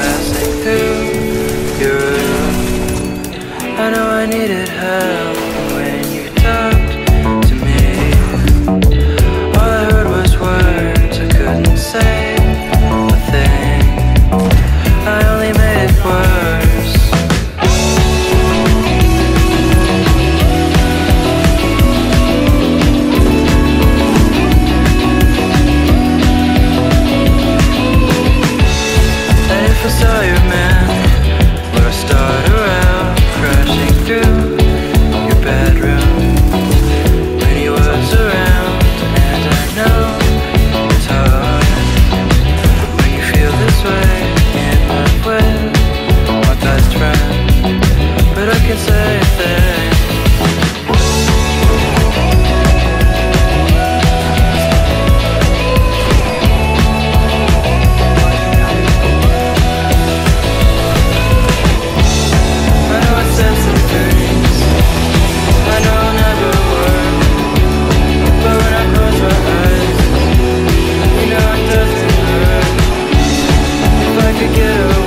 passing through you. I know I needed help. to get away